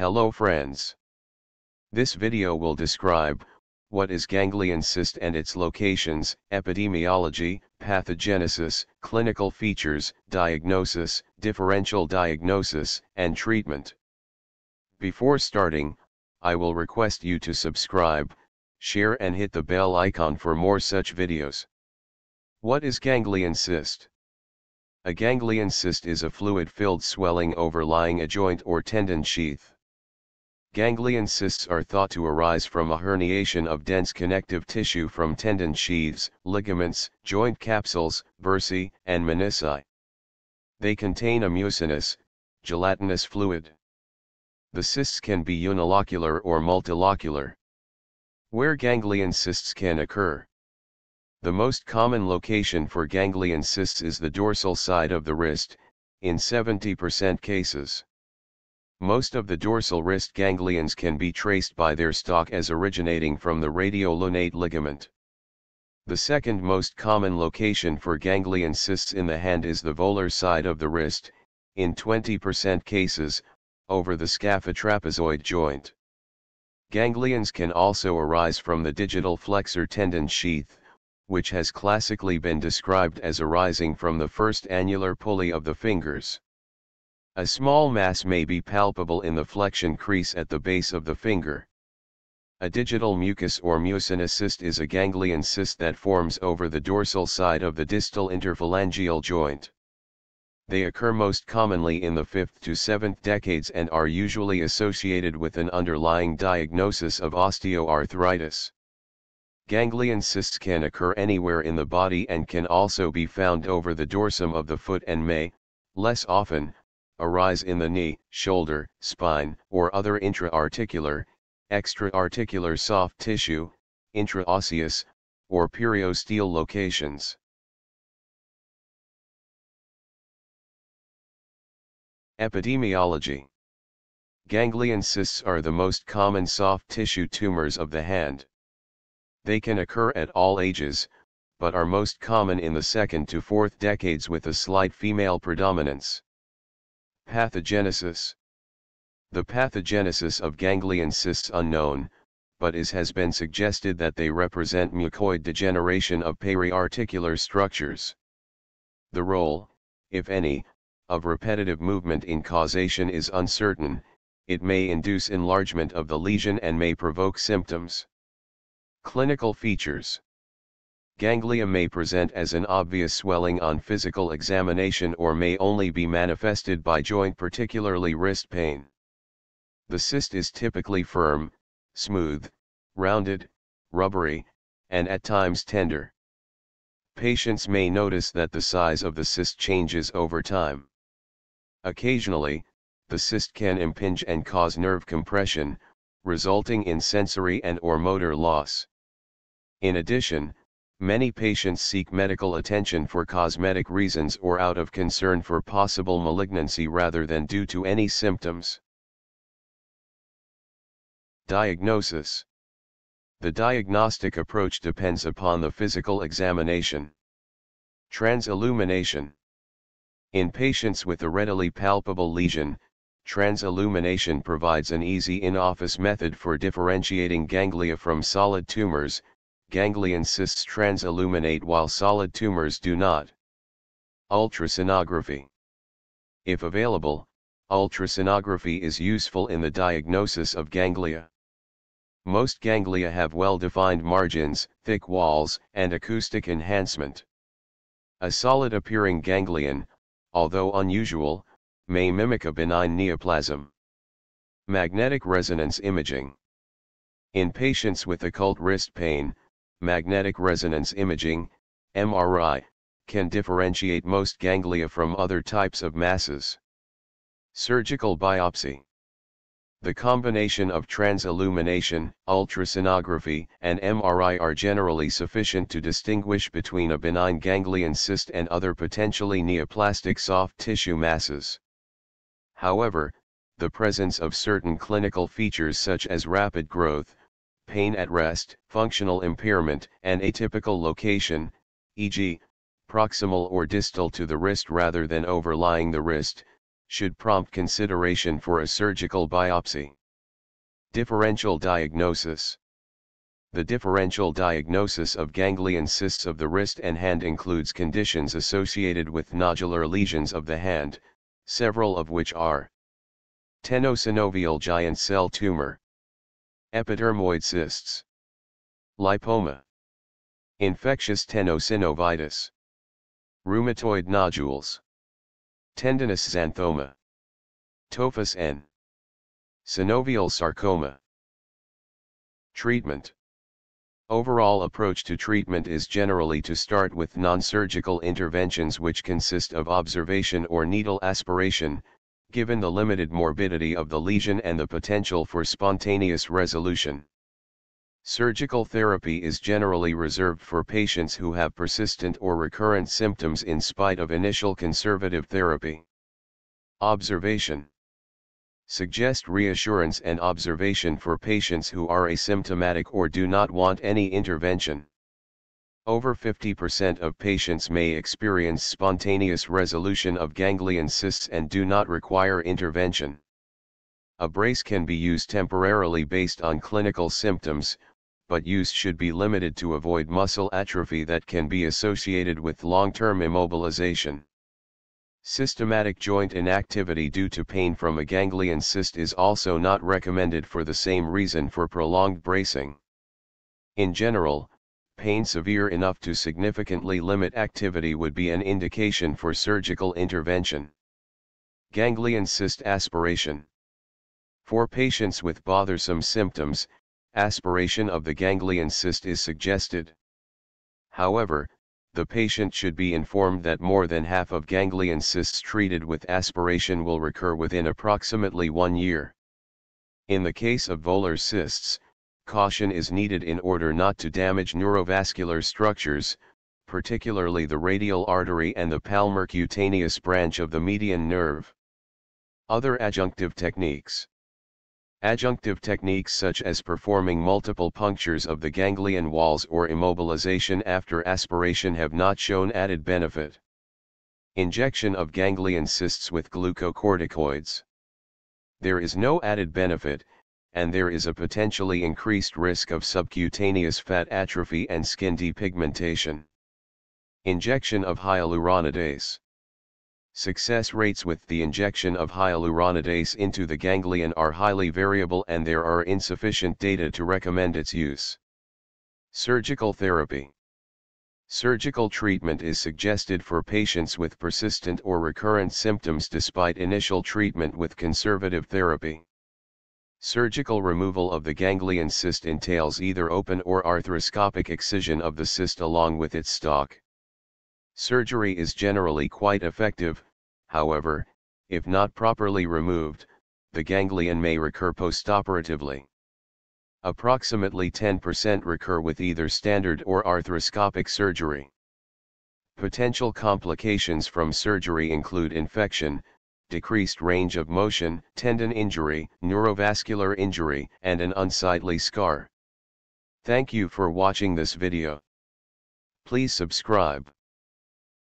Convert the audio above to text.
Hello friends. This video will describe, what is ganglion cyst and its locations, epidemiology, pathogenesis, clinical features, diagnosis, differential diagnosis, and treatment. Before starting, I will request you to subscribe, share and hit the bell icon for more such videos. What is ganglion cyst? A ganglion cyst is a fluid-filled swelling overlying a joint or tendon sheath. Ganglion cysts are thought to arise from a herniation of dense connective tissue from tendon sheaths, ligaments, joint capsules, bursae, and menisci. They contain a mucinous, gelatinous fluid. The cysts can be unilocular or multilocular. Where ganglion cysts can occur. The most common location for ganglion cysts is the dorsal side of the wrist, in 70% cases. Most of the dorsal wrist ganglions can be traced by their stalk as originating from the radiolunate ligament. The second most common location for ganglion cysts in the hand is the volar side of the wrist, in 20% cases, over the scaphotrapezoid joint. Ganglions can also arise from the digital flexor tendon sheath, which has classically been described as arising from the first annular pulley of the fingers. A small mass may be palpable in the flexion crease at the base of the finger. A digital mucus or mucinous cyst is a ganglion cyst that forms over the dorsal side of the distal interphalangeal joint. They occur most commonly in the 5th to 7th decades and are usually associated with an underlying diagnosis of osteoarthritis. Ganglion cysts can occur anywhere in the body and can also be found over the dorsum of the foot and may, less often, arise in the knee, shoulder, spine, or other intra-articular, extra-articular soft tissue, intraosseous, or periosteal locations. Epidemiology Ganglion cysts are the most common soft tissue tumors of the hand. They can occur at all ages, but are most common in the second to fourth decades with a slight female predominance. Pathogenesis The pathogenesis of ganglion cysts unknown, but it has been suggested that they represent mucoid degeneration of periarticular structures. The role, if any, of repetitive movement in causation is uncertain, it may induce enlargement of the lesion and may provoke symptoms. Clinical features Ganglia may present as an obvious swelling on physical examination or may only be manifested by joint particularly wrist pain. The cyst is typically firm, smooth, rounded, rubbery, and at times tender. Patients may notice that the size of the cyst changes over time. Occasionally, the cyst can impinge and cause nerve compression, resulting in sensory and or motor loss. In addition, Many patients seek medical attention for cosmetic reasons or out of concern for possible malignancy rather than due to any symptoms. Diagnosis The diagnostic approach depends upon the physical examination. Transillumination In patients with a readily palpable lesion, transillumination provides an easy in-office method for differentiating ganglia from solid tumors, ganglion cysts transilluminate while solid tumors do not. Ultrasonography. If available, ultrasonography is useful in the diagnosis of ganglia. Most ganglia have well-defined margins, thick walls, and acoustic enhancement. A solid-appearing ganglion, although unusual, may mimic a benign neoplasm. Magnetic resonance imaging. In patients with occult wrist pain, magnetic resonance imaging, MRI, can differentiate most ganglia from other types of masses. Surgical biopsy. The combination of transillumination, ultrasonography, and MRI are generally sufficient to distinguish between a benign ganglion cyst and other potentially neoplastic soft tissue masses. However, the presence of certain clinical features such as rapid growth, pain at rest, functional impairment, and atypical location, e.g., proximal or distal to the wrist rather than overlying the wrist, should prompt consideration for a surgical biopsy. Differential diagnosis. The differential diagnosis of ganglion cysts of the wrist and hand includes conditions associated with nodular lesions of the hand, several of which are tenosynovial giant cell tumor, epidermoid cysts, lipoma, infectious tenosynovitis, rheumatoid nodules, tendinous xanthoma, tophus N, synovial sarcoma. Treatment. Overall approach to treatment is generally to start with non-surgical interventions which consist of observation or needle aspiration, given the limited morbidity of the lesion and the potential for spontaneous resolution. Surgical therapy is generally reserved for patients who have persistent or recurrent symptoms in spite of initial conservative therapy. Observation Suggest reassurance and observation for patients who are asymptomatic or do not want any intervention. Over 50% of patients may experience spontaneous resolution of ganglion cysts and do not require intervention. A brace can be used temporarily based on clinical symptoms, but use should be limited to avoid muscle atrophy that can be associated with long-term immobilization. Systematic joint inactivity due to pain from a ganglion cyst is also not recommended for the same reason for prolonged bracing. In general, pain severe enough to significantly limit activity would be an indication for surgical intervention. Ganglion cyst aspiration. For patients with bothersome symptoms, aspiration of the ganglion cyst is suggested. However, the patient should be informed that more than half of ganglion cysts treated with aspiration will recur within approximately one year. In the case of volar cysts, caution is needed in order not to damage neurovascular structures, particularly the radial artery and the palmar cutaneous branch of the median nerve. Other adjunctive techniques Adjunctive techniques such as performing multiple punctures of the ganglion walls or immobilization after aspiration have not shown added benefit. Injection of ganglion cysts with glucocorticoids. There is no added benefit, and there is a potentially increased risk of subcutaneous fat atrophy and skin depigmentation. Injection of hyaluronidase. Success rates with the injection of hyaluronidase into the ganglion are highly variable and there are insufficient data to recommend its use. Surgical therapy. Surgical treatment is suggested for patients with persistent or recurrent symptoms despite initial treatment with conservative therapy. Surgical removal of the ganglion cyst entails either open or arthroscopic excision of the cyst along with its stalk. Surgery is generally quite effective, however, if not properly removed, the ganglion may recur postoperatively. Approximately 10% recur with either standard or arthroscopic surgery. Potential complications from surgery include infection, decreased range of motion, tendon injury, neurovascular injury, and an unsightly scar. Thank you for watching this video. Please subscribe.